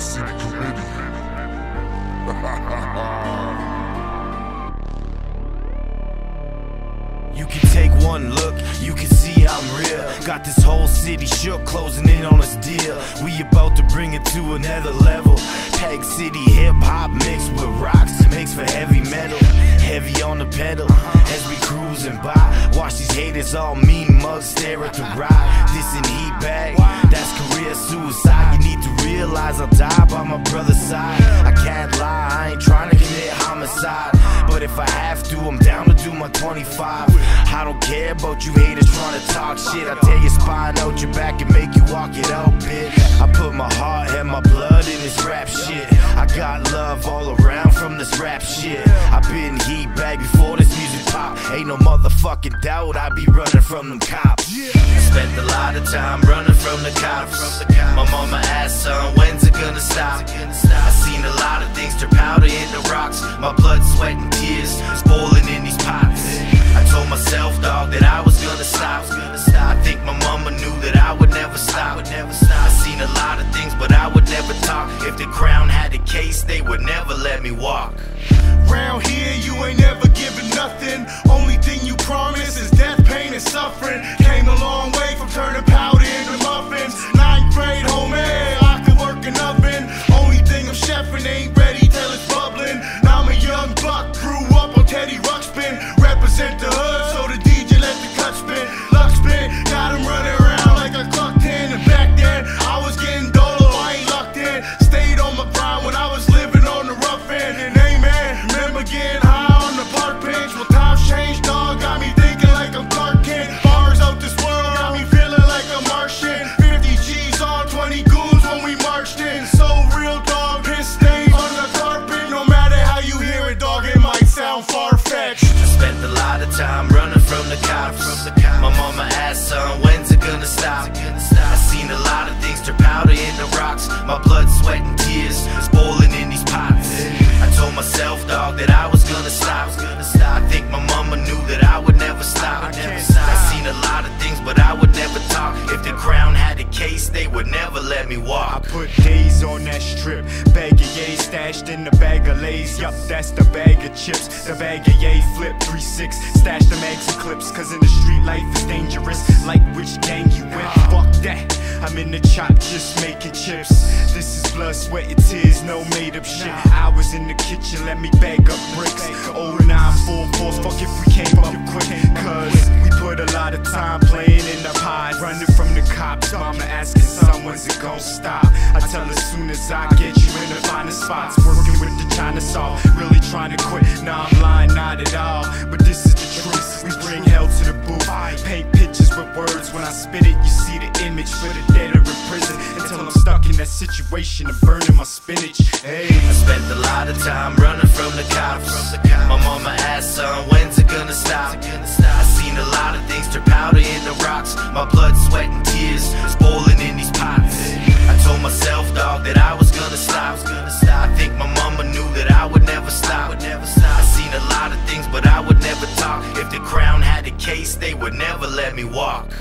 Jackson Committee. You can one look, you can see I'm real. Got this whole city shook, closing in on this deal. We about to bring it to another level. Tag City hip hop mixed with rocks, makes for heavy metal. Heavy on the pedal as we cruising by. Watch these haters all mean mugs stare at the ride. This in Heatbag, that's career suicide. You need to realize I'll die by my brother's side. I can't lie, I ain't trying to commit homicide. But if I have to, I'm down to do my 25. I don't care about you haters trying to talk shit. I tear your spine out your back and make you walk it out, bitch. I put my heart and my blood in this rap shit. I got love all around from this rap shit. I've been Heatbag before this music pop. Ain't no motherfucking doubt I be running from them cops. Spent a lot of time running from the cops. My mama asked, son, when's it gonna stop? I seen a lot of things turn powder into rocks. My blood, sweat, and tears is If the crown had the case, they would never let me walk. Round here, you ain't never given nothing. Only thing you promise is death, pain, and suffering. Came a long way from turning sound far fetched. I spent a lot of time running from the cops. My mama asked, son, when's it gonna stop? I seen a lot of would never let me walk. I put days on that strip. Bag of yay stashed in the bag of lays. Yup, that's the bag of chips. The bag of yay flip 3-6. Stash the mags and clips. Cause in the street life is dangerous. Like which gang you with. Fuck that. I'm in the chop just making chips. This is blood, sweat, and tears. No made up shit. I was in the kitchen, let me bag up bricks. Oh, nine, full force. Fuck if we came up quick. Cause we put a lot of time playing when's it gon' stop? I tell as soon as I get you in the finest spots. Working with the China saw. Really trying to quit. Nah, I'm lying, not at all. But this is the truth. We bring hell to the booth. I paint pictures with words. When I spit it, you see the image for the dead or in prison. Until I'm stuck in that situation of burning my spinach. Hey. I spent a lot of time running from the cops. My mama asked, son, when's it gonna stop? I seen a lot of things turn powder into rocks. My blood, sweat, and never let me walk.